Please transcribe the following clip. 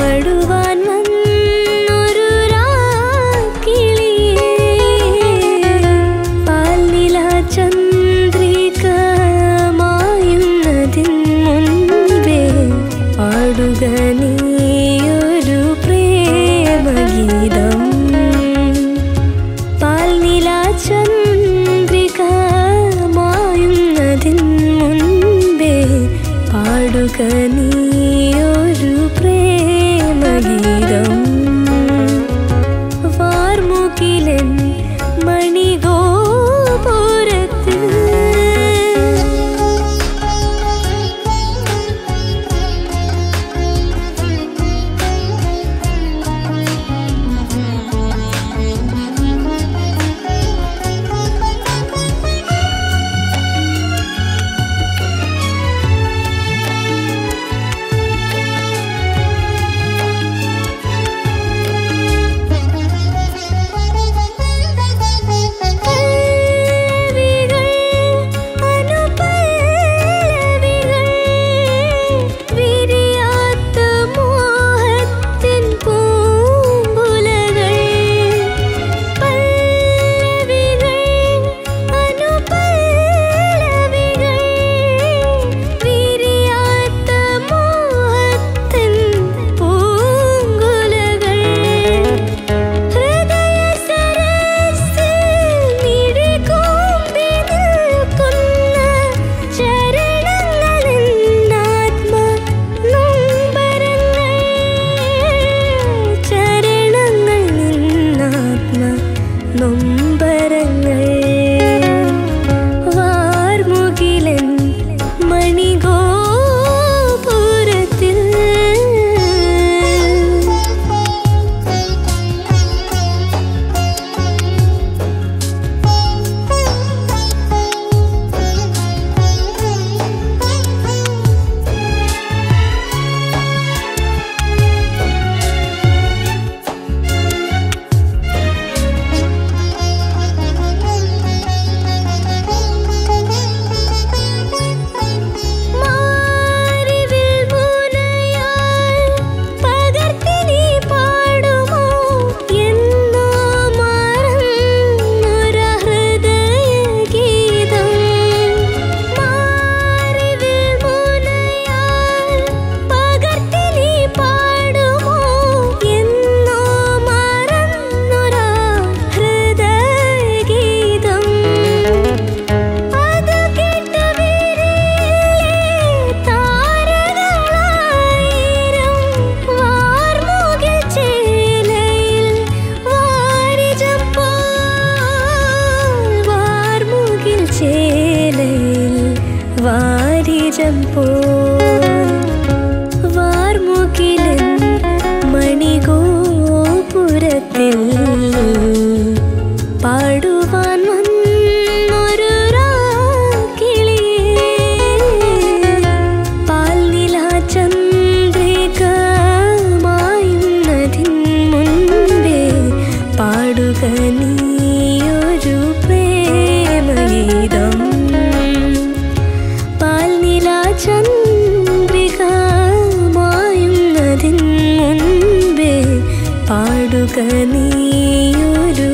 ஆடுவா வெளிச்சம் போல் வார்மூகிலன் மணிகோபுரத்தில் பாடு പാടുക നീയൊരു